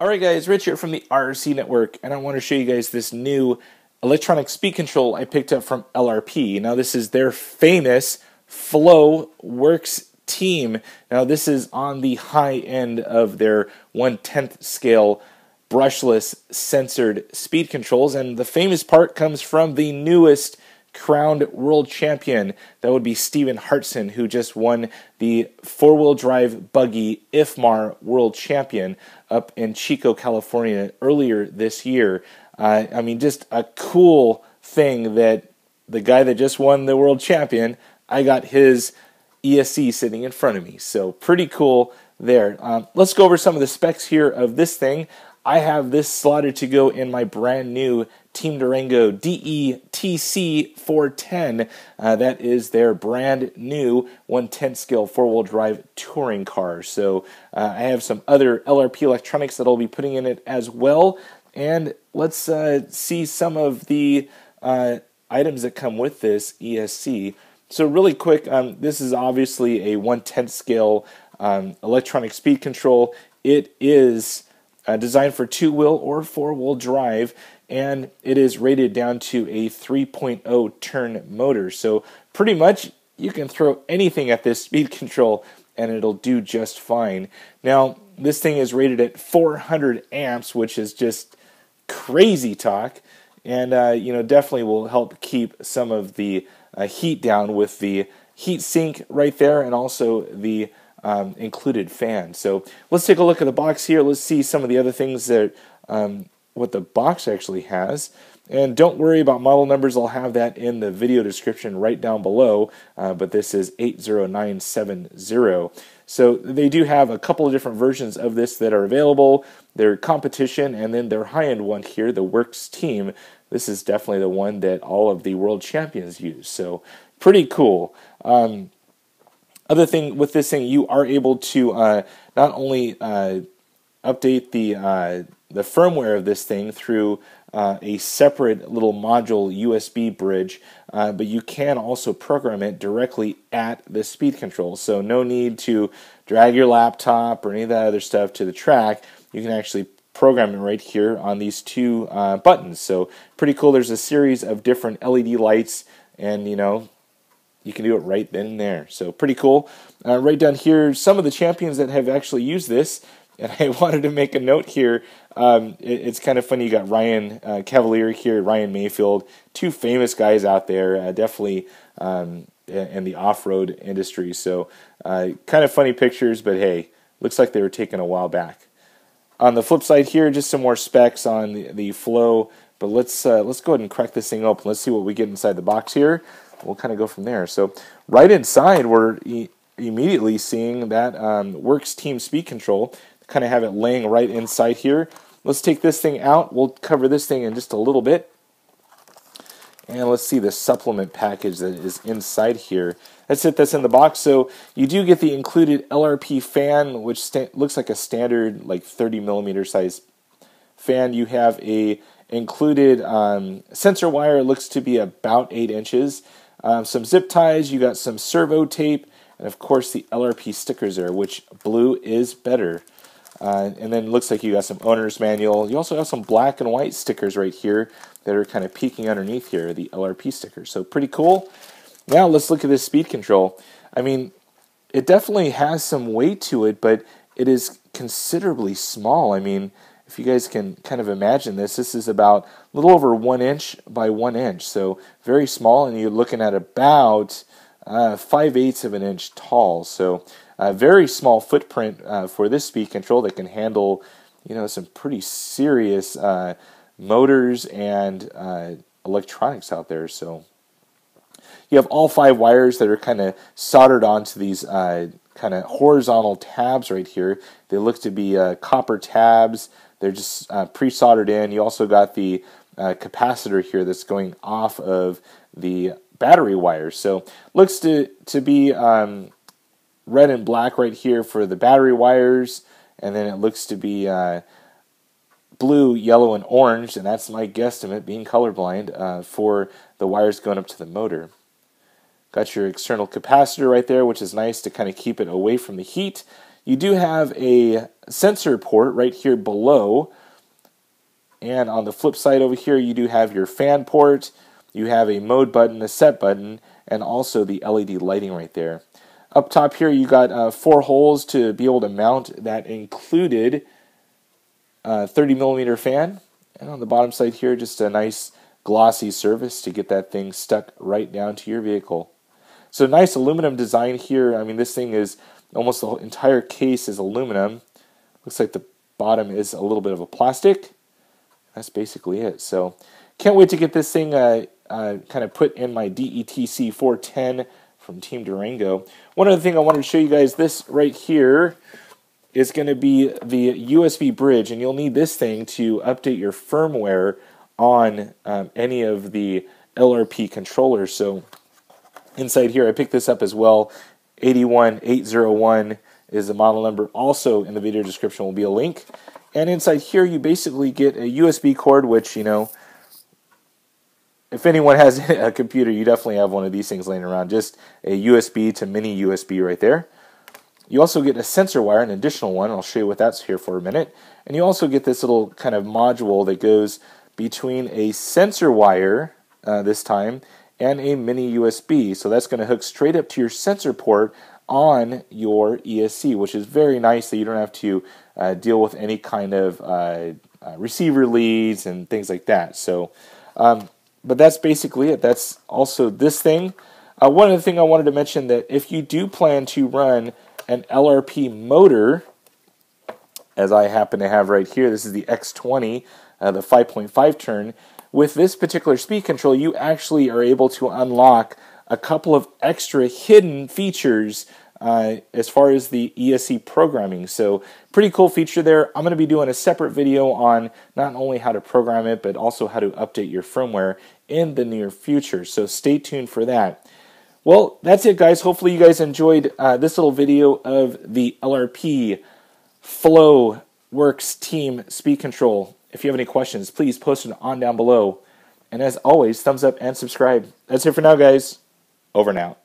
Alright guys, Rich here from the RC Network, and I want to show you guys this new electronic speed control I picked up from LRP. Now this is their famous Flow Works team. Now this is on the high end of their 1 10th scale brushless sensored speed controls, and the famous part comes from the newest crowned world champion. That would be Steven Hartson, who just won the four wheel drive buggy IFMAR world champion up in Chico, California earlier this year. Uh, I mean, just a cool thing that the guy that just won the world champion, I got his ESC sitting in front of me. So, pretty cool there. Um, let's go over some of the specs here of this thing. I have this slotted to go in my brand new Team Durango DETC 410. Uh, that is their brand new 110 scale four wheel drive touring car. So uh, I have some other LRP electronics that I'll be putting in it as well. And let's uh, see some of the uh, items that come with this ESC. So, really quick, um, this is obviously a 110 scale um, electronic speed control. It is uh, designed for two wheel or four wheel drive, and it is rated down to a 3.0 turn motor. So, pretty much you can throw anything at this speed control and it'll do just fine. Now, this thing is rated at 400 amps, which is just crazy talk, and uh, you know definitely will help keep some of the uh, heat down with the heat sink right there, and also the um, included fan. So let's take a look at the box here. Let's see some of the other things that um, what the box actually has. And don't worry about model numbers, I'll have that in the video description right down below. Uh, but this is 80970. So they do have a couple of different versions of this that are available. Their competition and then their high end one here, the Works Team. This is definitely the one that all of the world champions use. So pretty cool. Um, other thing with this thing, you are able to uh, not only uh, update the uh, the firmware of this thing through uh, a separate little module USB bridge, uh, but you can also program it directly at the speed control. So no need to drag your laptop or any of that other stuff to the track. You can actually program it right here on these two uh, buttons. So pretty cool. There's a series of different LED lights, and you know you can do it right then and there. So pretty cool. Uh, right down here, some of the champions that have actually used this, and I wanted to make a note here. Um, it, it's kind of funny. You got Ryan uh, Cavalieri here, Ryan Mayfield, two famous guys out there, uh, definitely um, in the off-road industry. So uh, kind of funny pictures, but hey, looks like they were taken a while back. On the flip side here, just some more specs on the, the flow. But let's uh, let's go ahead and crack this thing open. Let's see what we get inside the box here we'll kind of go from there. So right inside, we're e- immediately seeing that um, Works Team Speed Control. Kind of have it laying right inside here. Let's take this thing out. We'll cover this thing in just a little bit. And let's see the supplement package that is inside here. That's it, that's in the box. So you do get the included LRP fan, which looks like a standard, like 30 millimeter size fan. You have a included um, sensor wire, it looks to be about 8 inches um, some zip ties, you got some servo tape, and of course the LRP stickers there, which blue is better. Uh, and then looks like you got some owner's manual. You also have some black and white stickers right here that are kind of peeking underneath here, the LRP stickers. So pretty cool. Now let's look at this speed control. I mean, it definitely has some weight to it, but it is considerably small. I mean, if you guys can kind of imagine this, this is about a little over one inch by one inch, so very small, and you're looking at about uh, five eighths of an inch tall. So a very small footprint uh, for this speed control that can handle, you know, some pretty serious uh, motors and uh, electronics out there. So you have all five wires that are kind of soldered onto these uh, kind of horizontal tabs right here. They look to be uh, copper tabs. They're just uh, pre-soldered in. You also got the uh, capacitor here that's going off of the battery wires. So looks to to be um, red and black right here for the battery wires, and then it looks to be uh, blue, yellow, and orange, and that's my guesstimate, being colorblind, uh, for the wires going up to the motor. Got your external capacitor right there, which is nice to kind of keep it away from the heat. You do have a sensor port right here below. And on the flip side over here, you do have your fan port. You have a mode button, a set button, and also the LED lighting right there. Up top here, you got uh, four holes to be able to mount that included a uh, 30 millimeter fan. And on the bottom side here, just a nice glossy surface to get that thing stuck right down to your vehicle. So nice aluminum design here. I mean, this thing is almost the entire case is aluminum. Looks like the bottom is a little bit of a plastic. That's basically it. So can't wait to get this thing uh, uh, kind of put in my DETC 410 from Team Durango. One other thing I wanted to show you guys, this right here is going to be the USB bridge, and you'll need this thing to update your firmware on um, any of the LRP controllers. So inside here, I picked this up as well. 81801 is the model number. Also in the video description will be a link. And inside here, you basically get a USB cord, which, you know, if anyone has a computer, you definitely have one of these things laying around. Just a USB to mini USB right there. You also get a sensor wire, an additional one. I'll show you what that's here for a minute. And you also get this little kind of module that goes between a sensor wire uh, this time and a mini USB. So that's going to hook straight up to your sensor port on your ESC, which is very nice that you don't have to uh, deal with any kind of uh, uh receiver leads and things like that. So, um, but that's basically it. That's also this thing. Uh, one other thing I wanted to mention that if you do plan to run an LRP motor, as I happen to have right here, this is the X20, uh, the 5.5 turn. With this particular speed control, you actually are able to unlock a couple of extra hidden features uh, as far as the ESC programming. So, pretty cool feature there. I'm going to be doing a separate video on not only how to program it, but also how to update your firmware in the near future. So, stay tuned for that. Well, that's it, guys. Hopefully, you guys enjoyed uh, this little video of the LRP Flow Works Team Speed Control. If you have any questions, please post it on down below. And as always, thumbs up and subscribe. That's it for now, guys. Over now.